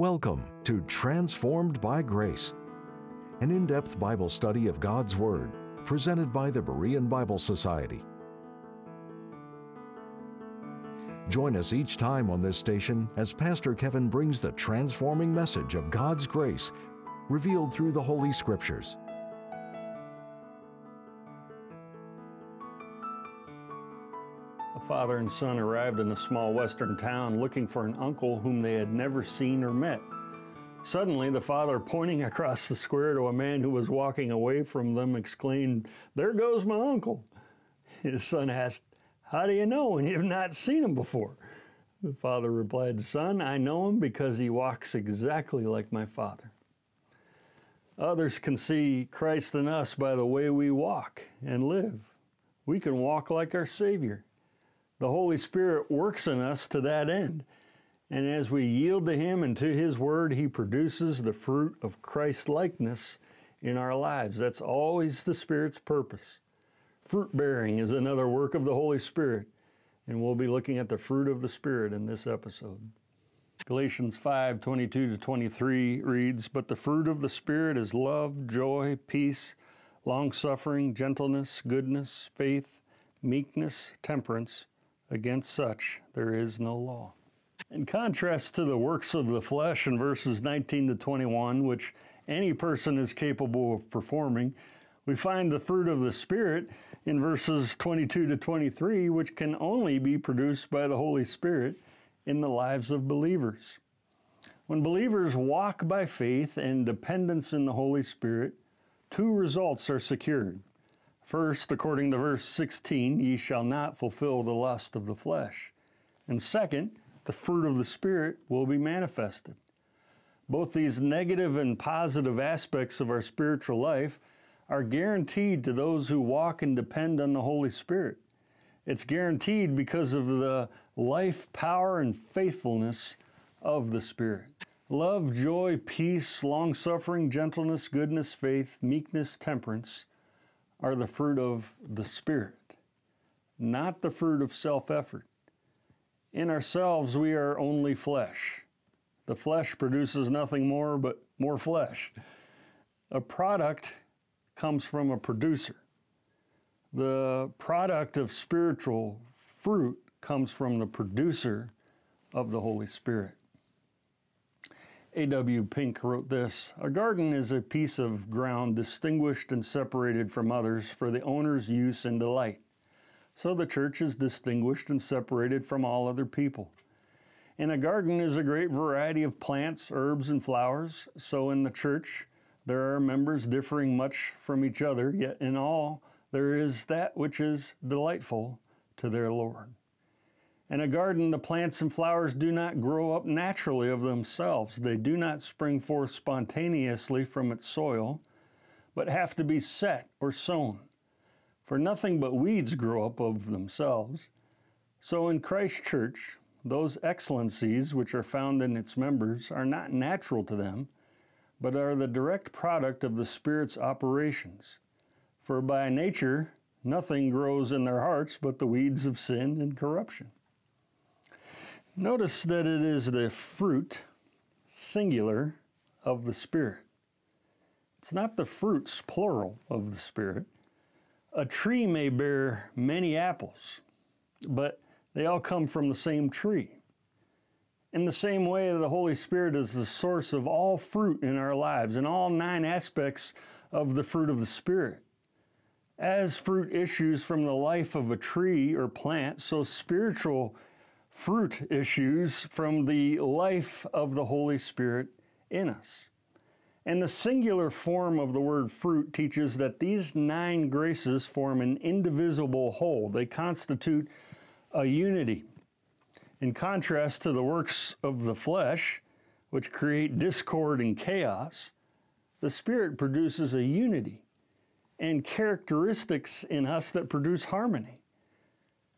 Welcome to Transformed by Grace, an in depth Bible study of God's Word presented by the Berean Bible Society. Join us each time on this station as Pastor Kevin brings the transforming message of God's grace revealed through the Holy Scriptures. Father and son arrived in a small western town looking for an uncle whom they had never seen or met. Suddenly, the father, pointing across the square to a man who was walking away from them, exclaimed, There goes my uncle. His son asked, How do you know when you've not seen him before? The father replied, Son, I know him because he walks exactly like my father. Others can see Christ in us by the way we walk and live. We can walk like our Savior. The Holy Spirit works in us to that end. And as we yield to Him and to His Word, He produces the fruit of Christ likeness in our lives. That's always the Spirit's purpose. Fruit bearing is another work of the Holy Spirit, and we'll be looking at the fruit of the Spirit in this episode. Galatians 5 22 to 23 reads, But the fruit of the Spirit is love, joy, peace, long suffering, gentleness, goodness, faith, meekness, temperance. Against such there is no law. In contrast to the works of the flesh in verses 19 to 21, which any person is capable of performing, we find the fruit of the Spirit in verses 22 to 23, which can only be produced by the Holy Spirit in the lives of believers. When believers walk by faith and dependence in the Holy Spirit, two results are secured. First, according to verse 16, ye shall not fulfill the lust of the flesh. And second, the fruit of the Spirit will be manifested. Both these negative and positive aspects of our spiritual life are guaranteed to those who walk and depend on the Holy Spirit. It's guaranteed because of the life, power, and faithfulness of the Spirit. Love, joy, peace, long suffering, gentleness, goodness, faith, meekness, temperance are the fruit of the Spirit, not the fruit of self effort. In ourselves, we are only flesh. The flesh produces nothing more but more flesh. A product comes from a producer. The product of spiritual fruit comes from the producer of the Holy Spirit. A.W. Pink wrote this A garden is a piece of ground distinguished and separated from others for the owner's use and delight. So the church is distinguished and separated from all other people. In a garden is a great variety of plants, herbs, and flowers. So in the church, there are members differing much from each other, yet in all, there is that which is delightful to their Lord. In a garden, the plants and flowers do not grow up naturally of themselves. They do not spring forth spontaneously from its soil, but have to be set or sown. For nothing but weeds grow up of themselves. So in Christ Church, those excellencies which are found in its members are not natural to them, but are the direct product of the Spirit's operations. For by nature, nothing grows in their hearts but the weeds of sin and corruption. Notice that it is the fruit, singular, of the Spirit. It's not the fruits, plural, of the Spirit. A tree may bear many apples, but they all come from the same tree. In the same way, the Holy Spirit is the source of all fruit in our lives and all nine aspects of the fruit of the Spirit. As fruit issues from the life of a tree or plant, so spiritual fruit issues from the life of the Holy Spirit in us. And the singular form of the word fruit teaches that these nine graces form an indivisible whole. They constitute a unity. In contrast to the works of the flesh, which create discord and chaos, the Spirit produces a unity and characteristics in us that produce harmony.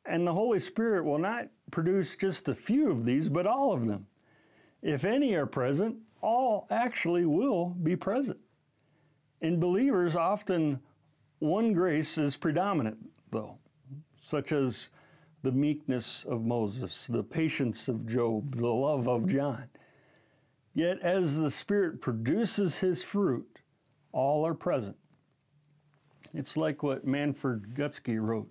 And the Holy Spirit will not produce just a few of these, but all of them. If any are present, all actually will be present. In believers, often one grace is predominant, though, such as the meekness of Moses, the patience of Job, the love of John. Yet as the Spirit produces His fruit, all are present. It's like what Manford Gutzke wrote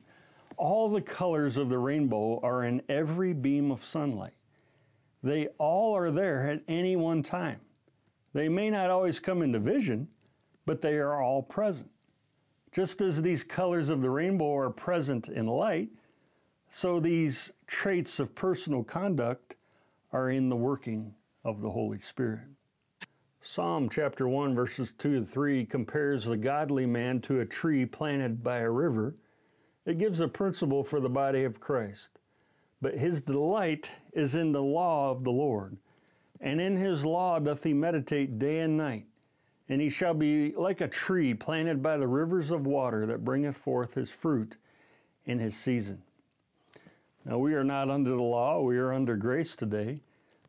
all the colors of the rainbow are in every beam of sunlight. They all are there at any one time. They may not always come into vision, but they are all present. Just as these colors of the rainbow are present in light, so these traits of personal conduct are in the working of the Holy Spirit. Psalm chapter 1, verses 2 to 3 compares the godly man to a tree planted by a river it gives a principle for the body of Christ. But his delight is in the law of the Lord, and in his law doth he meditate day and night. And he shall be like a tree planted by the rivers of water that bringeth forth his fruit in his season. Now, we are not under the law, we are under grace today,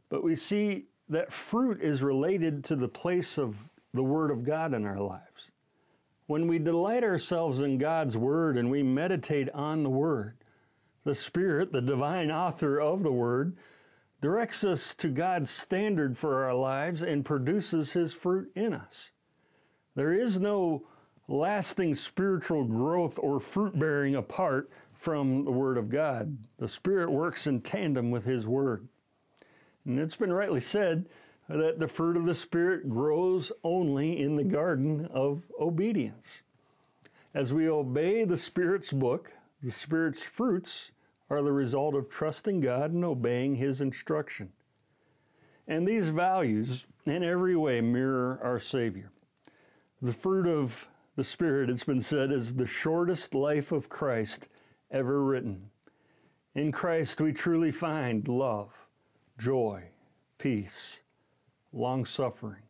but we see that fruit is related to the place of the Word of God in our lives. When we delight ourselves in God's Word and we meditate on the Word, the Spirit, the divine author of the Word, directs us to God's standard for our lives and produces His fruit in us. There is no lasting spiritual growth or fruit bearing apart from the Word of God. The Spirit works in tandem with His Word. And it's been rightly said that the fruit of the Spirit grows only in the garden of obedience. As we obey the Spirit's book, the Spirit's fruits are the result of trusting God and obeying His instruction. And these values, in every way, mirror our Savior. The fruit of the Spirit, it's been said, is the shortest life of Christ ever written. In Christ, we truly find love, joy, peace, long suffering,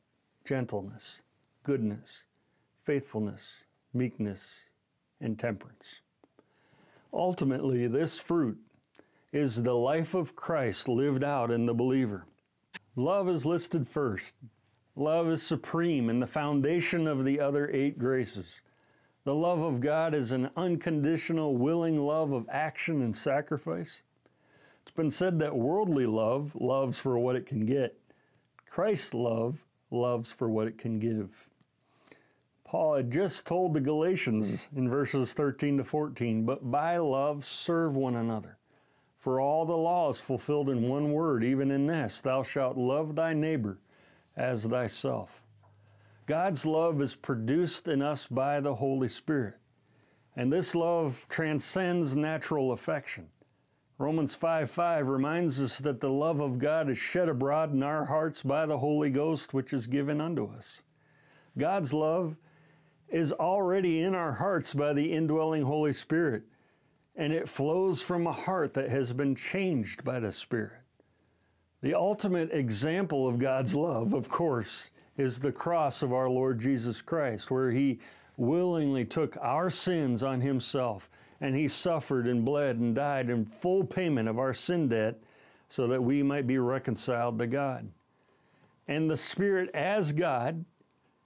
gentleness, goodness, faithfulness, meekness, and temperance. Ultimately, this fruit is the life of Christ lived out in the believer. Love is listed first. Love is supreme and the foundation of the other eight graces. The love of God is an unconditional, willing love of action and sacrifice. It's been said that worldly love loves for what it can get. Christ's love loves for what it can give. Paul had just told the Galatians in verses 13 to 14, but by love serve one another. For all the law is fulfilled in one word, even in this Thou shalt love thy neighbor as thyself. God's love is produced in us by the Holy Spirit, and this love transcends natural affection. Romans 5 5 reminds us that the love of God is shed abroad in our hearts by the Holy Ghost, which is given unto us. God's love is already in our hearts by the indwelling Holy Spirit, and it flows from a heart that has been changed by the Spirit. The ultimate example of God's love, of course, is the cross of our Lord Jesus Christ, where He willingly took our sins on Himself and he suffered and bled and died in full payment of our sin debt so that we might be reconciled to God. And the Spirit, as God,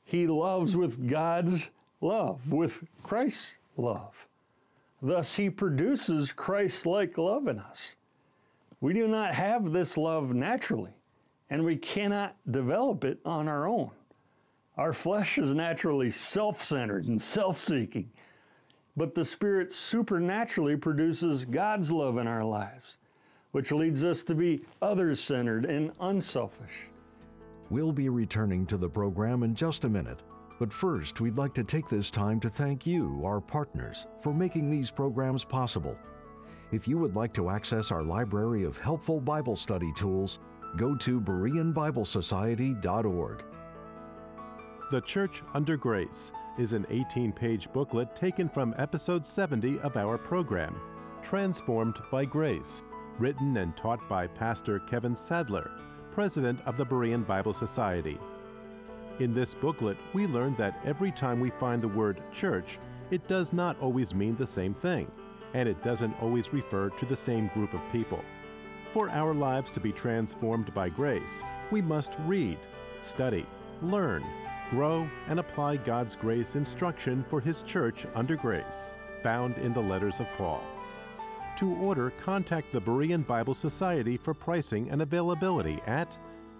he loves with God's love, with Christ's love. Thus, he produces Christ like love in us. We do not have this love naturally, and we cannot develop it on our own. Our flesh is naturally self centered and self seeking but the Spirit supernaturally produces God's love in our lives, which leads us to be others centered and unselfish. We'll be returning to the program in just a minute. But first, we'd like to take this time to thank you, our partners, for making these programs possible. If you would like to access our library of helpful Bible study tools, go to BereanBibleSociety.org. The Church Under Grace is an 18 page booklet taken from episode 70 of our program, Transformed by Grace, written and taught by Pastor Kevin Sadler, president of the Berean Bible Society. In this booklet, we learn that every time we find the word church, it does not always mean the same thing, and it doesn't always refer to the same group of people. For our lives to be transformed by grace, we must read, study, learn, grow, and apply God's grace instruction for His church under grace, found in the letters of Paul. To order, contact the Berean Bible Society for pricing and availability at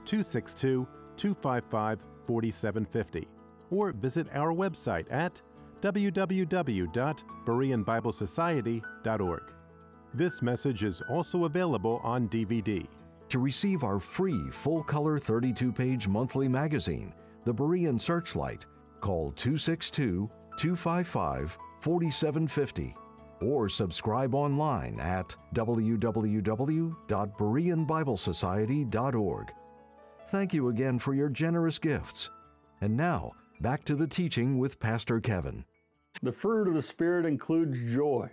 262 255 4750 or visit our website at www.bereanbiblesociety.org. This message is also available on DVD. To receive our free full color 32 page monthly magazine, The Berean Searchlight, call 262 255 4750 or subscribe online at www.bereanbiblesociety.org. Thank you again for your generous gifts. And now, back to the teaching with Pastor Kevin. The fruit of the Spirit includes joy.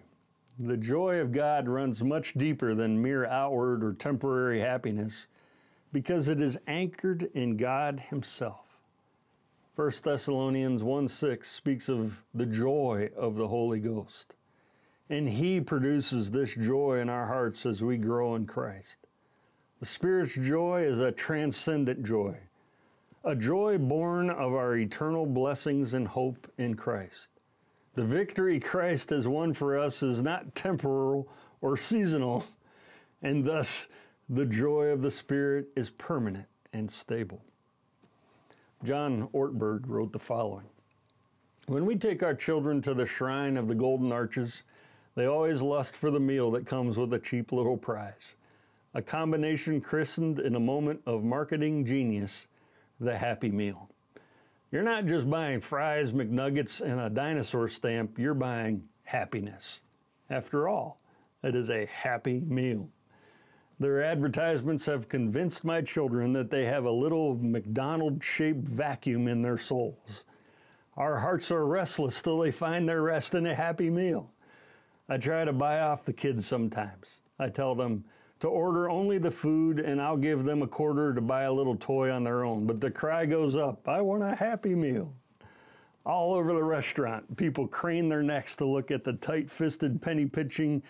The joy of God runs much deeper than mere outward or temporary happiness because it is anchored in God Himself. 1 Thessalonians 1 6 speaks of the joy of the Holy Ghost. And He produces this joy in our hearts as we grow in Christ. The Spirit's joy is a transcendent joy, a joy born of our eternal blessings and hope in Christ. The victory Christ has won for us is not temporal or seasonal, and thus the joy of the Spirit is permanent and stable. John Ortberg wrote the following When we take our children to the shrine of the golden arches, they always lust for the meal that comes with a cheap little prize. A combination christened in a moment of marketing genius, the Happy Meal. You're not just buying fries, McNuggets, and a dinosaur stamp, you're buying happiness. After all, it is a happy meal. Their advertisements have convinced my children that they have a little McDonald shaped vacuum in their souls. Our hearts are restless till they find their rest in a happy meal. I try to buy off the kids sometimes. I tell them to order only the food and I'll give them a quarter to buy a little toy on their own. But the cry goes up I want a happy meal. All over the restaurant, people crane their necks to look at the tight fisted, penny pinching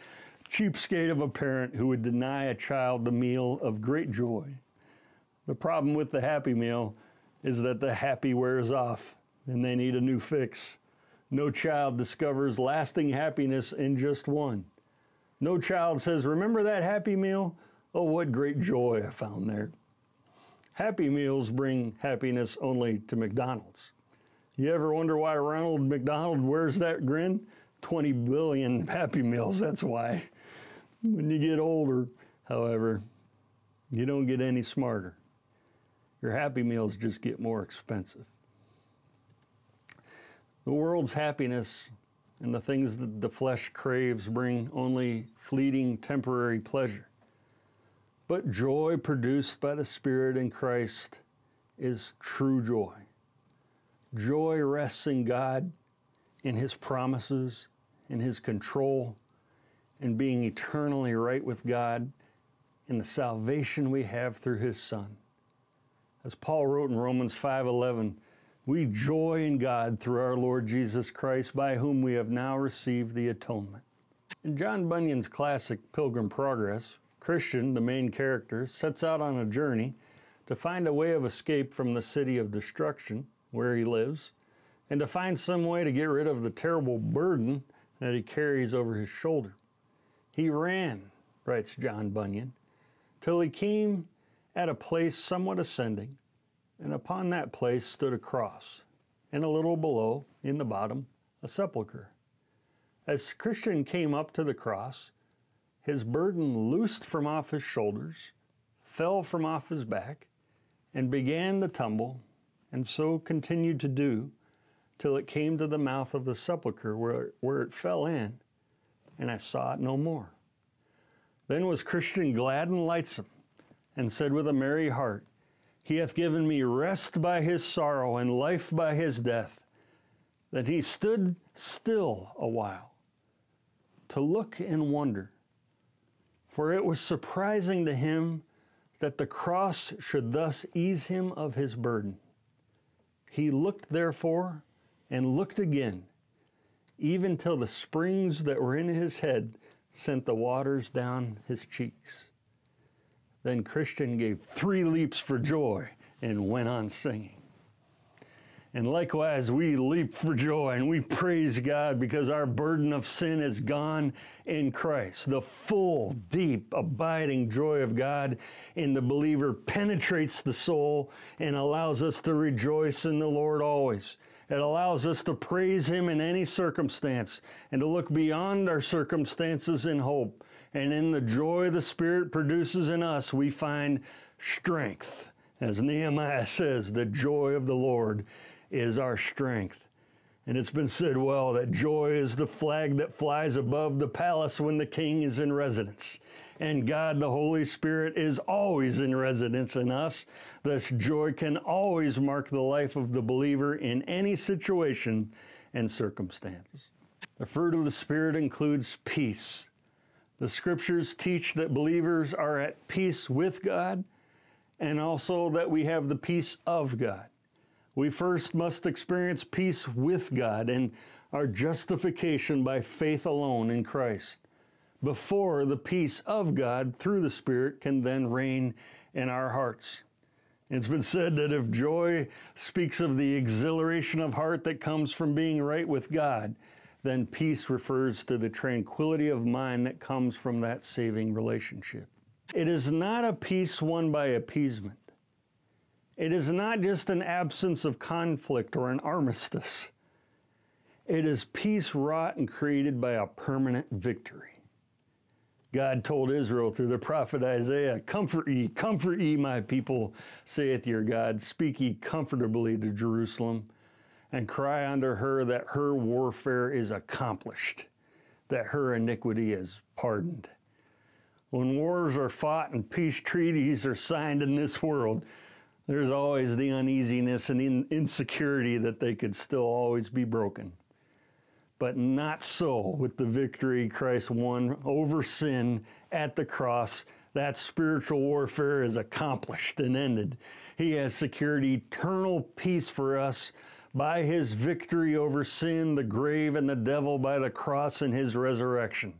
cheapskate of a parent who would deny a child the meal of great joy. The problem with the Happy Meal is that the happy wears off and they need a new fix. No child discovers lasting happiness in just one. No child says, Remember that Happy Meal? Oh, what great joy I found there. Happy Meals bring happiness only to McDonald's. You ever wonder why Ronald McDonald wears that grin? 20 billion Happy Meals, that's why. When you get older, however, you don't get any smarter. Your Happy Meals just get more expensive. The world's happiness and the things that the flesh craves bring only fleeting, temporary pleasure. But joy produced by the Spirit in Christ is true joy. Joy rests in God, in His promises, in His control, and being eternally right with God, in the salvation we have through His Son. As Paul wrote in Romans 5:11, we joy in God through our Lord Jesus Christ, by whom we have now received the atonement. In John Bunyan's classic Pilgrim Progress, Christian, the main character, sets out on a journey to find a way of escape from the city of destruction where he lives, and to find some way to get rid of the terrible burden that he carries over his shoulder. He ran, writes John Bunyan, till he came at a place somewhat ascending and upon that place stood a cross, and a little below, in the bottom, a sepulchre. As Christian came up to the cross, his burden loosed from off his shoulders, fell from off his back, and began to tumble, and so continued to do till it came to the mouth of the sepulchre where, where it fell in, and I saw it no more. Then was Christian glad and lightsome, and said with a merry heart, he hath given me rest by his sorrow and life by his death. That he stood still a while to look and wonder. For it was surprising to him that the cross should thus ease him of his burden. He looked therefore and looked again, even till the springs that were in his head sent the waters down his cheeks. Then Christian gave three leaps for joy and went on singing. And likewise, we leap for joy and we praise God because our burden of sin is gone in Christ. The full, deep, abiding joy of God in the believer penetrates the soul and allows us to rejoice in the Lord always. It allows us to praise Him in any circumstance and to look beyond our circumstances in hope. And in the joy the Spirit produces in us, we find strength. As Nehemiah says, the joy of the Lord is our strength. And it's been said well that joy is the flag that flies above the palace when the king is in residence. And God, the Holy Spirit, is always in residence in us. Thus, joy can always mark the life of the believer in any situation and circumstances. The fruit of the Spirit includes peace. The scriptures teach that believers are at peace with God and also that we have the peace of God. We first must experience peace with God and our justification by faith alone in Christ before the peace of God through the Spirit can then reign in our hearts. It's been said that if joy speaks of the exhilaration of heart that comes from being right with God, then peace refers to the tranquility of mind that comes from that saving relationship. It is not a peace won by appeasement. It is not just an absence of conflict or an armistice. It is peace wrought and created by a permanent victory. God told Israel through the prophet Isaiah, Comfort ye, comfort ye, my people, saith your God. Speak ye comfortably to Jerusalem, and cry unto her that her warfare is accomplished, that her iniquity is pardoned. When wars are fought and peace treaties are signed in this world, there's always the uneasiness and insecurity that they could still always be broken. But not so with the victory Christ won over sin at the cross. That spiritual warfare is accomplished and ended. He has secured eternal peace for us by his victory over sin, the grave, and the devil by the cross and his resurrection.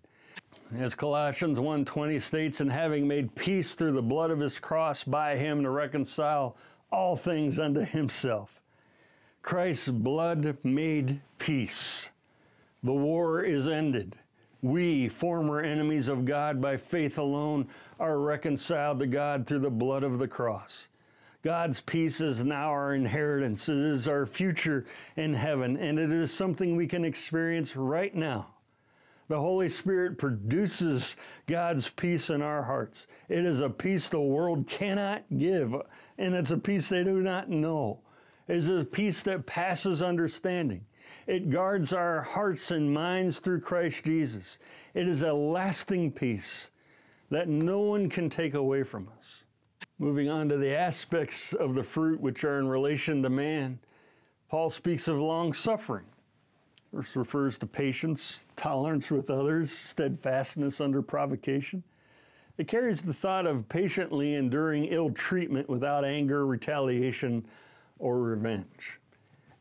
As Colossians 1:20 states, and having made peace through the blood of his cross by him to reconcile all things unto himself. Christ's blood made peace. The war is ended. We, former enemies of God by faith alone, are reconciled to God through the blood of the cross. God's peace is now our inheritance. It is our future in heaven, and it is something we can experience right now. The Holy Spirit produces God's peace in our hearts. It is a peace the world cannot give, and it's a peace they do not know. It is a peace that passes understanding. It guards our hearts and minds through Christ Jesus. It is a lasting peace that no one can take away from us. Moving on to the aspects of the fruit which are in relation to man, Paul speaks of long suffering. This refers to patience, tolerance with others, steadfastness under provocation. It carries the thought of patiently enduring ill treatment without anger, retaliation, or revenge.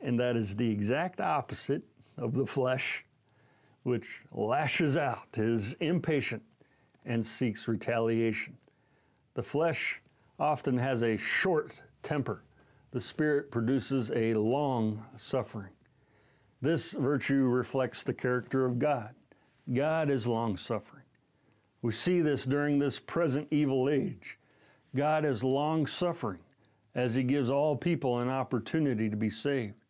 And that is the exact opposite of the flesh, which lashes out, is impatient, and seeks retaliation. The flesh often has a short temper. The spirit produces a long suffering. This virtue reflects the character of God. God is long suffering. We see this during this present evil age. God is long suffering as He gives all people an opportunity to be saved.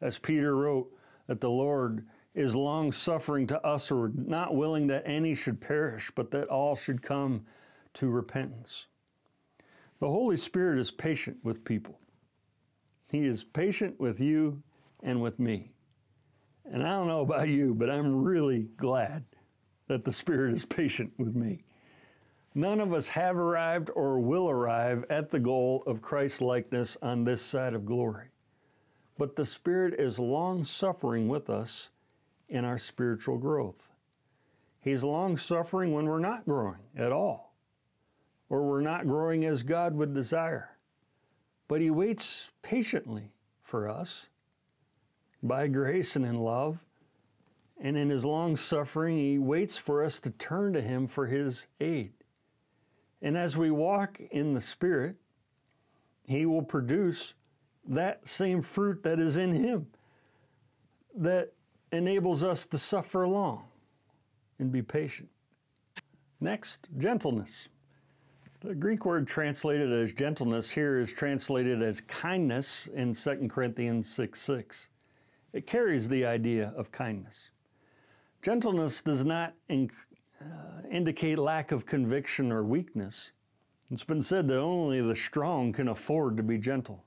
As Peter wrote, that the Lord is long suffering to us who are not willing that any should perish, but that all should come to repentance. The Holy Spirit is patient with people. He is patient with you and with me. And I don't know about you, but I'm really glad that the Spirit is patient with me. None of us have arrived or will arrive at the goal of Christ likeness on this side of glory. But the Spirit is long suffering with us in our spiritual growth. He's long suffering when we're not growing at all, or we're not growing as God would desire. But He waits patiently for us by grace and in love. And in his long suffering, he waits for us to turn to him for his aid. And as we walk in the Spirit, he will produce that same fruit that is in Him that enables us to suffer long and be patient. Next, gentleness. The Greek word translated as gentleness here is translated as kindness in 2 Corinthians 6 6. It carries the idea of kindness. Gentleness does not in, uh, indicate lack of conviction or weakness. It's been said that only the strong can afford to be gentle.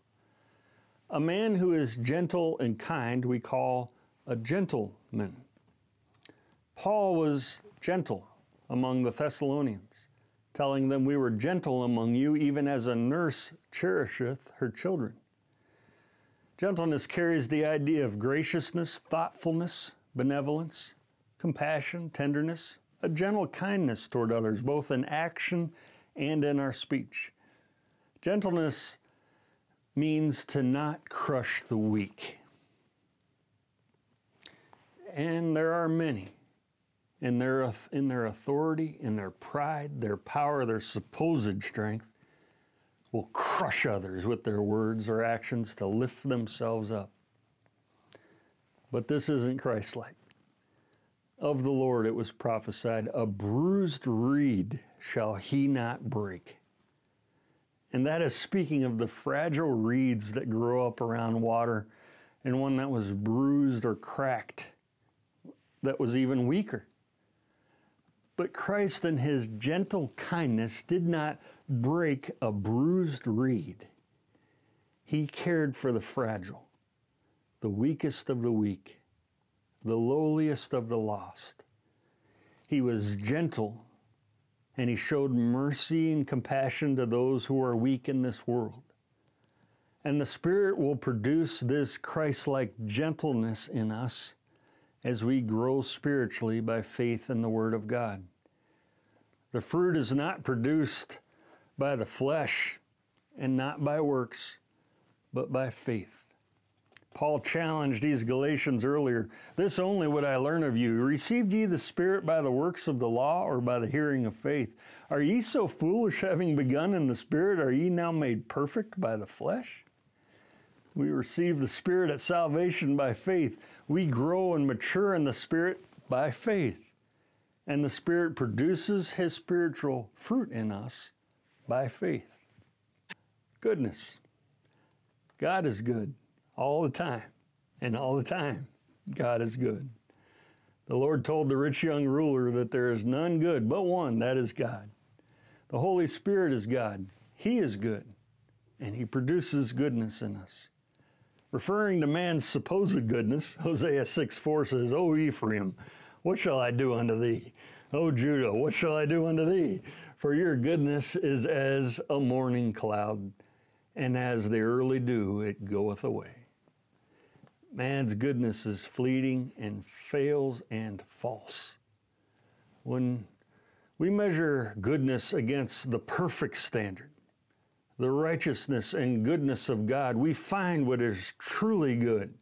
A man who is gentle and kind we call a gentleman. Paul was gentle among the Thessalonians, telling them, We were gentle among you, even as a nurse cherisheth her children. Gentleness carries the idea of graciousness, thoughtfulness, benevolence, compassion, tenderness, a gentle kindness toward others, both in action and in our speech. Gentleness means to not crush the weak. And there are many in their, in their authority, in their pride, their power, their supposed strength, will crush others with their words or actions to lift themselves up. But this isn't Christ like. Of the Lord it was prophesied, a bruised reed shall he not break. And that is speaking of the fragile reeds that grow up around water, and one that was bruised or cracked, that was even weaker. But Christ, in his gentle kindness, did not break a bruised reed. He cared for the fragile, the weakest of the weak, the lowliest of the lost. He was gentle and he showed mercy and compassion to those who are weak in this world. And the Spirit will produce this Christ like gentleness in us as we grow spiritually by faith in the Word of God. The fruit is not produced by the flesh and not by works, but by faith. Paul challenged these Galatians earlier. This only would I learn of you. Received ye the Spirit by the works of the law or by the hearing of faith? Are ye so foolish, having begun in the Spirit, are ye now made perfect by the flesh? We receive the Spirit at salvation by faith. We grow and mature in the Spirit by faith. And the Spirit produces His spiritual fruit in us by faith. Goodness. God is good all the time. And all the time, God is good. The Lord told the rich young ruler that there is none good but one, that is God. The Holy Spirit is God. He is good, and He produces goodness in us. Referring to man's supposed goodness, Hosea 6 4 says, O Ephraim, what shall I do unto thee? O Judah, what shall I do unto thee? For your goodness is as a morning cloud, and as the early dew it goeth away. Man's goodness is fleeting and fails and false. When we measure goodness against the perfect standard, the righteousness and goodness of God, we find what is truly good.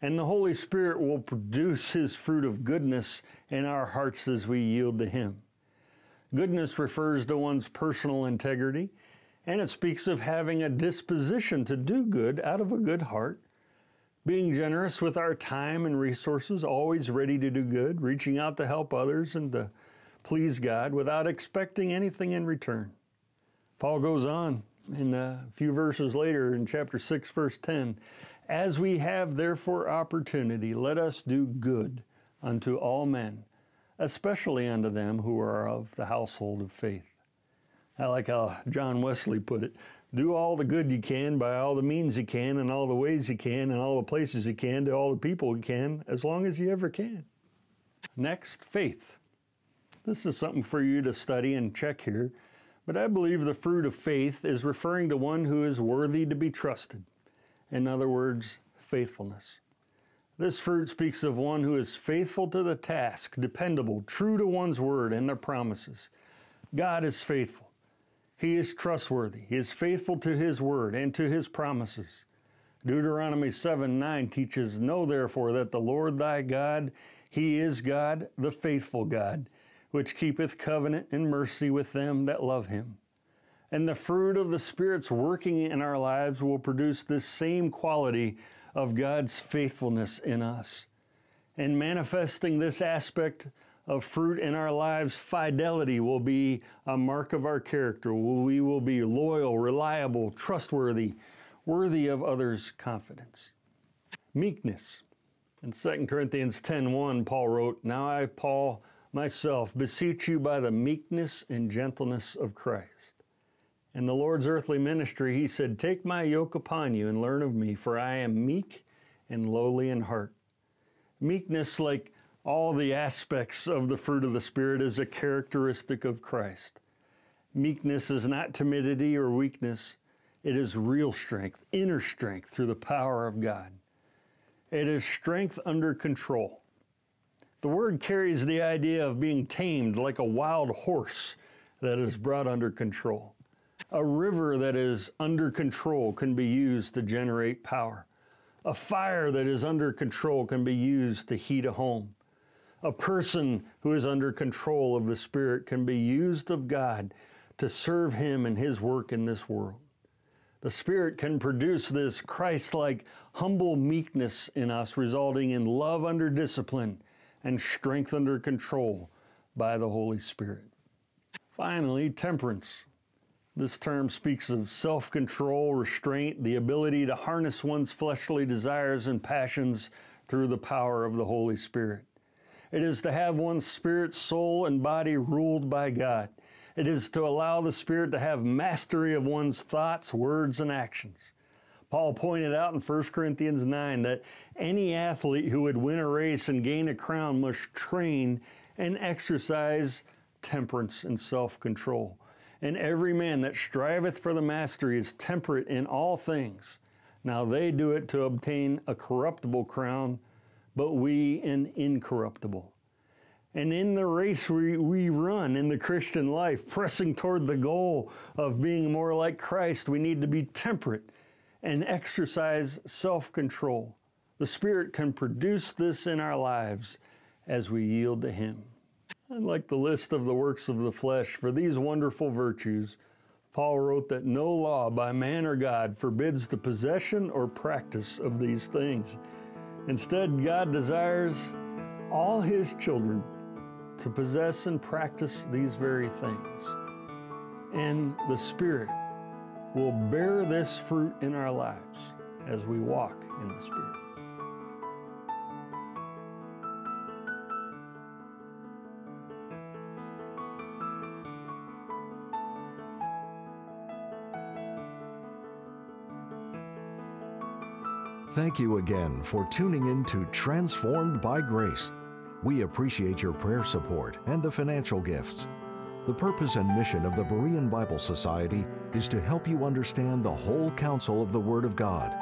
And the Holy Spirit will produce His fruit of goodness in our hearts as we yield to Him. Goodness refers to one's personal integrity, and it speaks of having a disposition to do good out of a good heart being generous with our time and resources, always ready to do good, reaching out to help others and to please God without expecting anything in return. Paul goes on in a few verses later in chapter 6, verse 10 As we have therefore opportunity, let us do good unto all men, especially unto them who are of the household of faith. I like how John Wesley put it do all the good you can by all the means you can and all the ways you can and all the places you can to all the people you can as long as you ever can. Next, faith. This is something for you to study and check here, but I believe the fruit of faith is referring to one who is worthy to be trusted. In other words, faithfulness. This fruit speaks of one who is faithful to the task, dependable, true to one's word and their promises. God is faithful. He is trustworthy. He is faithful to His word and to His promises. Deuteronomy 7 9 teaches, Know therefore that the Lord thy God, He is God, the faithful God, which keepeth covenant and mercy with them that love Him, And the fruit of the Spirit's working in our lives will produce this same quality of God's faithfulness in us. And manifesting this aspect of fruit in our lives, fidelity will be a mark of our character. We will be loyal, reliable, trustworthy, worthy of others' confidence. Meekness. In 2 Corinthians 10:1, Paul wrote, "Now I, Paul, myself beseech you by the meekness and gentleness of Christ." In the Lord's earthly ministry, he said, Take my yoke upon you and learn of me, for I am meek and lowly in heart. Meekness, like all the aspects of the fruit of the Spirit, is a characteristic of Christ. Meekness is not timidity or weakness, it is real strength, inner strength through the power of God. It is strength under control. The word carries the idea of being tamed like a wild horse that is brought under control. A river that is under control can be used to generate power. A fire that is under control can be used to heat a home. A person who is under control of the Spirit can be used of God to serve Him and His work in this world. The Spirit can produce this Christ like, humble meekness in us, resulting in love under discipline and strength under control by the Holy Spirit. Finally, temperance. This term speaks of self control, restraint, the ability to harness one's fleshly desires and passions through the power of the Holy Spirit. It is to have one's spirit, soul, and body ruled by God. It is to allow the Spirit to have mastery of one's thoughts, words, and actions. Paul pointed out in 1 Corinthians 9 that any athlete who would win a race and gain a crown must train and exercise temperance and self control. And every man that striveth for the mastery is temperate in all things. Now they do it to obtain a corruptible crown, but we an incorruptible. And in the race we, we run in the Christian life, pressing toward the goal of being more like Christ, we need to be temperate and exercise self control. The Spirit can produce this in our lives as we yield to Him. Unlike the list of the works of the flesh, for these wonderful virtues, Paul wrote that no law by man or God forbids the possession or practice of these things. Instead, God desires all His children to possess and practice these very things. And the Spirit will bear this fruit in our lives as we walk in the Spirit. Thank you again for tuning in to Transformed by Grace. We appreciate your prayer support and the financial gifts. The purpose and mission of the Berean Bible Society is to help you understand the whole counsel of the Word of God.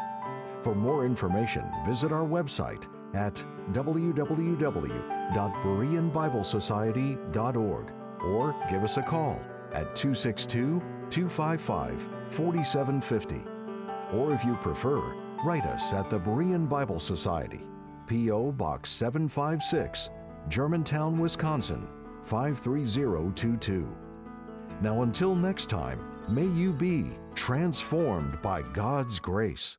For more information, visit our website at www.bereanbiblesociety.org or give us a call at 262 255 4750. Or if you prefer, write us at the Berean Bible Society, P.O. Box 756, Germantown, Wisconsin 53022. Now, until next time, may you be transformed by God's grace.